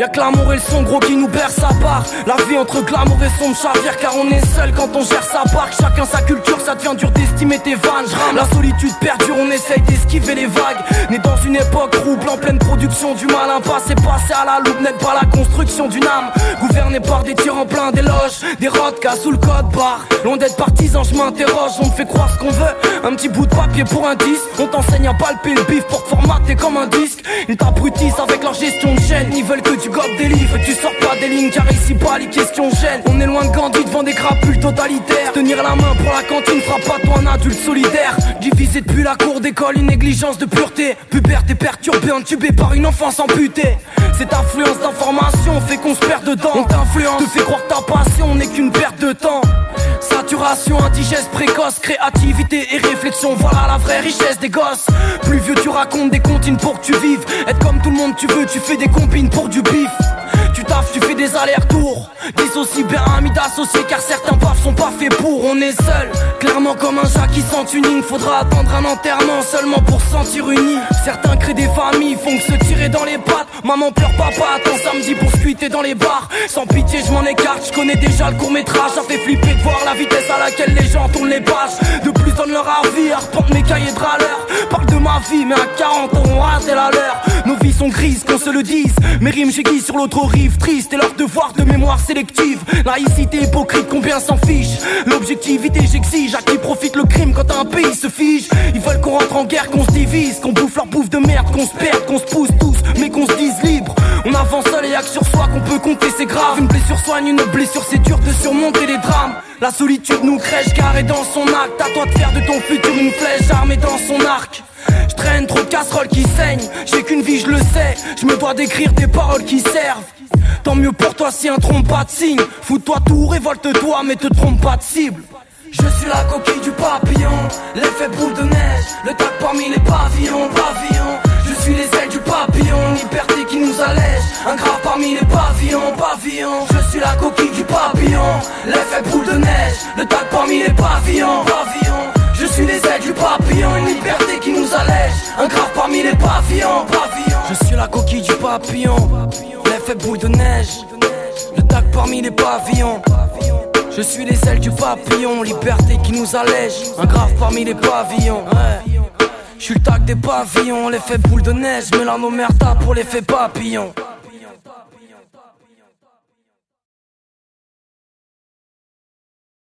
Y'a que l'amour et le son gros qui nous berce à part. La vie entre glamour et son chavire car on est seul quand on gère sa barque. Chacun sa culture ça devient dur d'estimer tes vannes. La solitude perdure on essaye d'esquiver les vagues. Né dans une époque rouble en pleine production Du malin passé passé à la loupe N'aide pas la construction d'une âme. Gouverné par des tirs en plein des loges Des rodkas sous le code barre. Loin d'être partisan je m'interroge On me fait croire ce qu'on veut. Un petit bout de papier pour un disque On t'enseigne à palper le bif pour te formater comme un disque. Ils t'abrutissent avec leur gestion de chaîne Ils veulent que tu gobes des livres Tu sors pas des lignes car ici pas les questions gênent On est loin de Gandhi devant des crapules totalitaires. Tenir la main pour la cantine fera pas toi un adulte solidaire. Divisé depuis la cour d'école, une négligence de pureté. Puberté perturbée, entubée par une enfance amputée. Cette affluence d'informations fait qu'on se perd dedans. On t'influence, te fait croire ta passion n'est qu'une perte de temps Saturation, indigeste précoce, créativité et réflexion, voilà la vraie richesse des gosses. Plus vieux, tu racontes des comptines pour que tu vives. Être comme tout le monde, tu veux, tu fais des combines pour du bif. Tu taffes, tu fais des allers-retours. Dissocie bien ami d'associer car certains paf sont pas faits pour. On est seul, clairement comme un chat qui sent une Faudra attendre un enterrement seulement pour sentir uni. Certains créent des familles, font que se tirer dans les pattes. Maman pleure, papa attend samedi pour se dans les bars. Sans pitié, je m'en écarte, je connais déjà le court métrage. Ça fait flipper de voir la vitesse à laquelle les gens tournent les pages. De plus donnent leur avis, arpentent mes cahiers de râleurs. Ma vie, mais à 40 ans on rate la leur. Nos vies sont grises, qu'on se le dise. Mes rimes j'aiguise sur l'autre rive, triste et leur devoir de mémoire sélective. Laïcité hypocrite, combien s'en fiche? L'objectivité j'exige, à qui profite le crime quand un pays se fige? Ils veulent qu'on rentre en guerre, qu'on se divise, qu'on bouffe leur bouffe de merde, qu'on se perde, qu'on se pousse tous, mais qu'on se dise libre. On avance seul et que sur soi qu'on peut compter, c'est grave. Une blessure soigne une blessure, c'est dur de surmonter les drames. La solitude nous crèche, carré dans son acte. À toi de faire de ton futur une flèche armée dans son arc. Je traîne trop de casseroles qui saignent, j'ai qu'une vie, je le sais. Je me dois d'écrire des paroles qui servent. Tant mieux pour toi si un trompe pas de signe. Fous-toi tout, révolte-toi, mais te trompe pas de cible. Je suis la coquille du papillon, l'effet boule de neige, le tac parmi les pavillons, pavillons. Je suis les ailes du papillon, liberté qui nous allège, un grave parmi les pavillons, pavillons. Je suis la coquille du papillon, l'effet boule de neige, le tac parmi les pavillons, pavillons. La coquille du papillon, l'effet boule de neige, le tac parmi les pavillons. Je suis les ailes du papillon, liberté qui nous allège, un grave parmi les pavillons. Je suis le tac des pavillons, l'effet boule de neige, merda pour l'effet papillon.